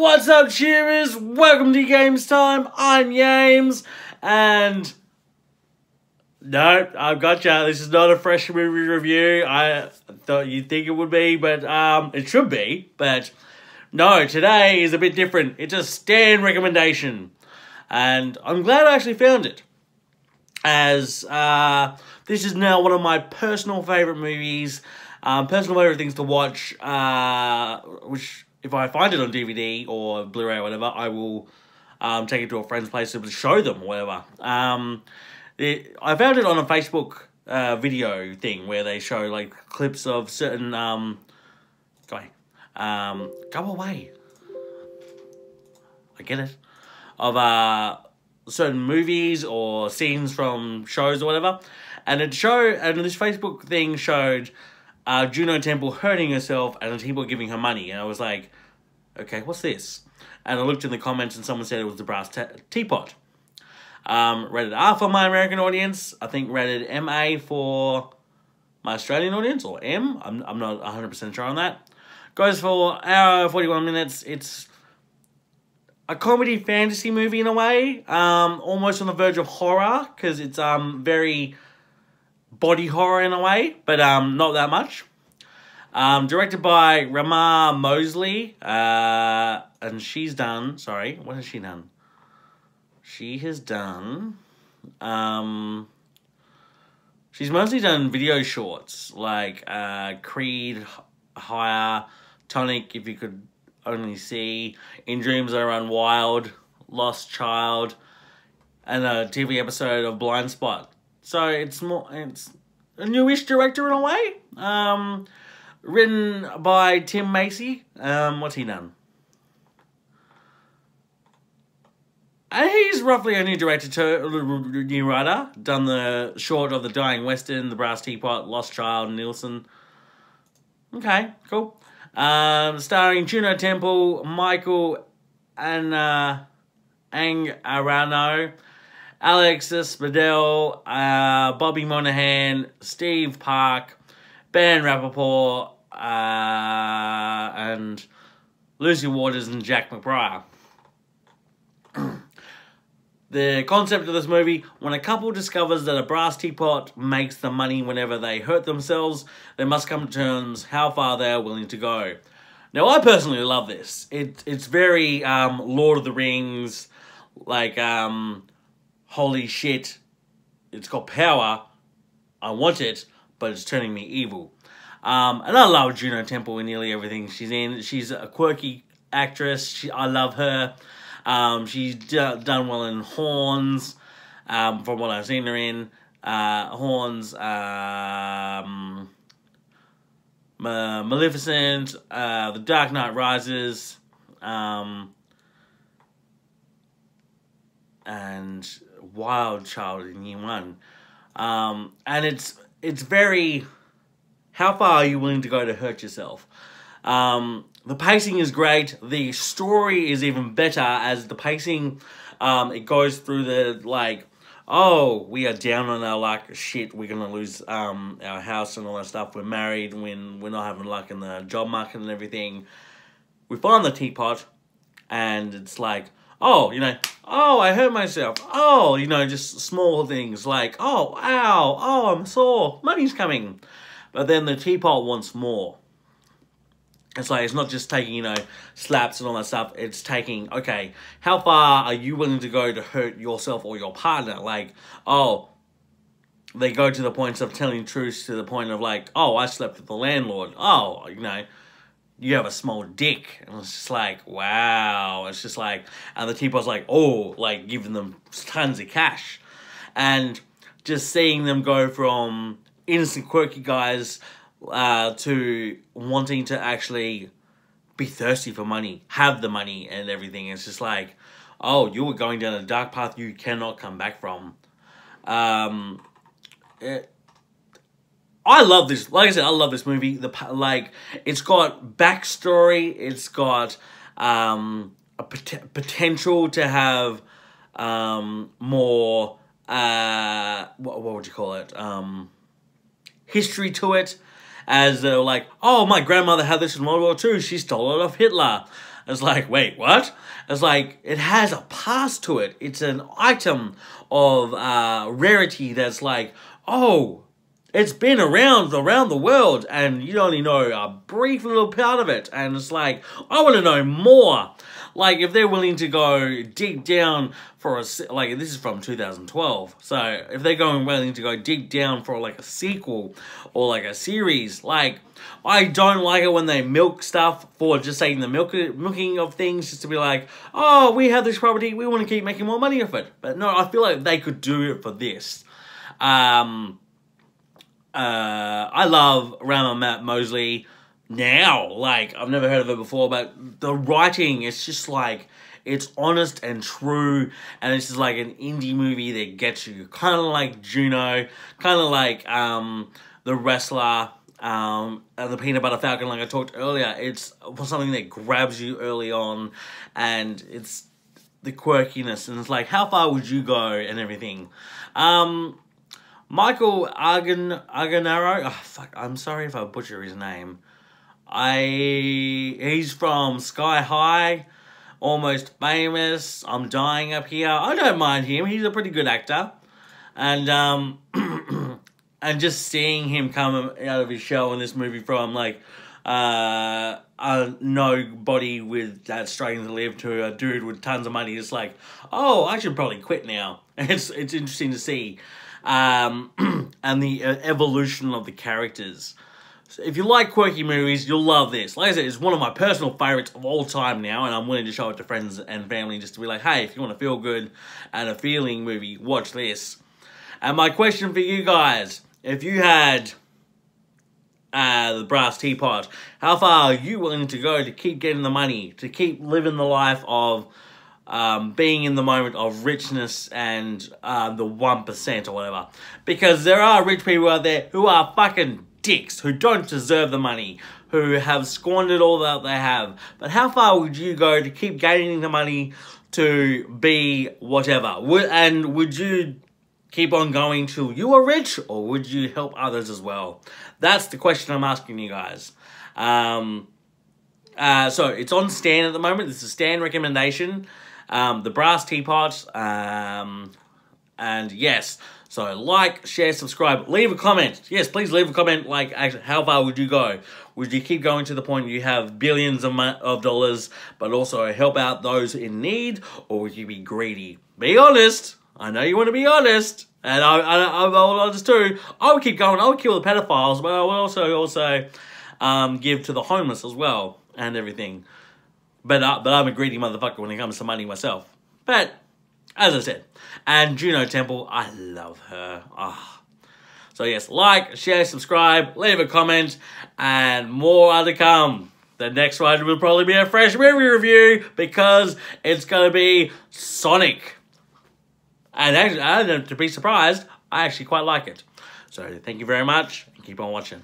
What's up, cheerers? Welcome to Yames Time. I'm James, and no, I've got you. This is not a fresh movie review. I thought you'd think it would be, but um, it should be. But no, today is a bit different. It's a Stan recommendation, and I'm glad I actually found it, as uh, this is now one of my personal favorite movies. Um, personal favorite things to watch, uh, which if I find it on DVD or Blu-ray or whatever, I will um, take it to a friend's place to show them or whatever. Um, it, I found it on a Facebook uh, video thing where they show like clips of certain um, go away, um, go away. I get it of uh certain movies or scenes from shows or whatever, and it showed and this Facebook thing showed uh, Juno Temple hurting herself and the people giving her money. And I was like, okay, what's this? And I looked in the comments and someone said it was the brass teapot. Um, rated R for my American audience. I think rated MA for my Australian audience, or M. I'm, I'm not 100% sure on that. Goes for hour 41 minutes. It's a comedy fantasy movie in a way. Um, almost on the verge of horror, because it's um very body horror in a way, but um, not that much. Um, directed by Ramaa Mosley, uh, and she's done, sorry, what has she done? She has done, um, she's mostly done video shorts, like uh, Creed, Higher, Tonic, if you could only see, In Dreams I Run Wild, Lost Child, and a TV episode of Blindspot. So it's more, it's a newish director in a way. Um, written by Tim Macy. Um, what's he done? And he's roughly a new director, to, new writer. Done the short of The Dying Western, The Brass Teapot, Lost Child, Nielsen. Okay, cool. Um, starring Juno Temple, Michael and uh, Ang Arano, Alexis Bledel, uh, Bobby Moynihan, Steve Park, Ben Rappaport, uh, and Lucy Walters and Jack McBrayer. the concept of this movie, when a couple discovers that a brass teapot makes the money whenever they hurt themselves, they must come to terms how far they are willing to go. Now, I personally love this. It, it's very um, Lord of the Rings, like um, holy shit, it's got power, I want it, but it's turning me evil. Um, and I love Juno Temple in nearly everything she's in. She's a quirky actress. She, I love her. Um, she's done well in Horns, um, from what I've seen her in. Uh, Horns, um, Maleficent, uh, The Dark Knight Rises, um, and Wild Child in Year One. Um, and it's it's very how far are you willing to go to hurt yourself? Um, the pacing is great. The story is even better as the pacing um, it goes through the like oh, we are down on our luck, shit, we're gonna lose um, our house and all that stuff, we're married, when we're not having luck in the job market and everything. We find the teapot, and it's like, oh, you know, oh, I hurt myself. Oh, you know, just small things like, oh, ow, oh, I'm sore. Money's coming. But then the teapot wants more. It's like, it's not just taking, you know, slaps and all that stuff. It's taking, okay, how far are you willing to go to hurt yourself or your partner? Like, oh, they go to the points of telling truths to the point of like, oh, I slept with the landlord. Oh, you know, you have a small dick. And it's just like, wow. It's just like, and the teapot's like, oh, like giving them tons of cash. And just seeing them go from innocent, quirky guys uh, to wanting to actually be thirsty for money, have the money and everything. It's just like, oh, you were going down a dark path you cannot come back from. Um, it, I love this. Like I said, I love this movie. The like, it's got backstory. It's got um, a pot potential to have um, more. Uh, what, what would you call it? Um, history to it. As they're like, oh, my grandmother had this in World War II. She stole it off Hitler. It's like, wait, what? It's like, it has a past to it. It's an item of uh, rarity that's like, oh, it's been around around the world and you only know a brief little part of it and it's like i want to know more. Like if they're willing to go deep down for a like this is from 2012 so if they're going willing to go deep down for like a sequel or like a series like i don't like it when they milk stuff for just saying the milk milking of things just to be like oh we have this property we want to keep making more money off it. But no i feel like they could do it for this. Um uh, I love Ramaa Matt Mosley now. Like, I've never heard of it before, but the writing is just like, it's honest and true, and it's just like an indie movie that gets you. Kind of like Juno, kind of like um, The Wrestler, um, The Peanut Butter Falcon, like I talked earlier. It's for something that grabs you early on, and it's the quirkiness, and it's like, how far would you go, and everything. Um, Michael Argan Arganaro. Oh, fuck, I'm sorry if I butcher his name. I he's from Sky High, almost famous. I'm dying up here. I don't mind him. He's a pretty good actor, and um, and just seeing him come out of his shell in this movie from like uh, a nobody with that struggling to live to a dude with tons of money. It's like, oh, I should probably quit now. It's it's interesting to see um, and the uh, evolution of the characters. So if you like quirky movies, you'll love this. Like I said, it's one of my personal favorites of all time now, and I'm willing to show it to friends and family just to be like, hey, if you want to feel good and a feeling movie, watch this. And my question for you guys, if you had uh, the brass teapot, how far are you willing to go to keep getting the money, to keep living the life of um, being in the moment of richness and uh, the 1% or whatever. Because there are rich people out there who are fucking dicks, who don't deserve the money, who have squandered all that they have. But how far would you go to keep gaining the money to be whatever? And would you keep on going till you are rich, or would you help others as well? That's the question I'm asking you guys. Um, uh, so it's on Stan at the moment. This is a Stan recommendation um, the brass teapot, um, and yes. So like, share, subscribe, leave a comment. Yes, please leave a comment. Like, actually, how far would you go? Would you keep going to the point you have billions of, of dollars, but also help out those in need, or would you be greedy? Be honest. I know you want to be honest, and I, I, I, will honest too. I would keep going. I would kill the pedophiles, but I would also also um, give to the homeless as well and everything. But, uh, but I'm a greedy motherfucker when it comes to money myself. But, as I said, and Juno Temple, I love her. Oh. So yes, like, share, subscribe, leave a comment, and more are to come. The next one will probably be a fresh movie review because it's going to be Sonic. And actually, to be surprised, I actually quite like it. So thank you very much and keep on watching.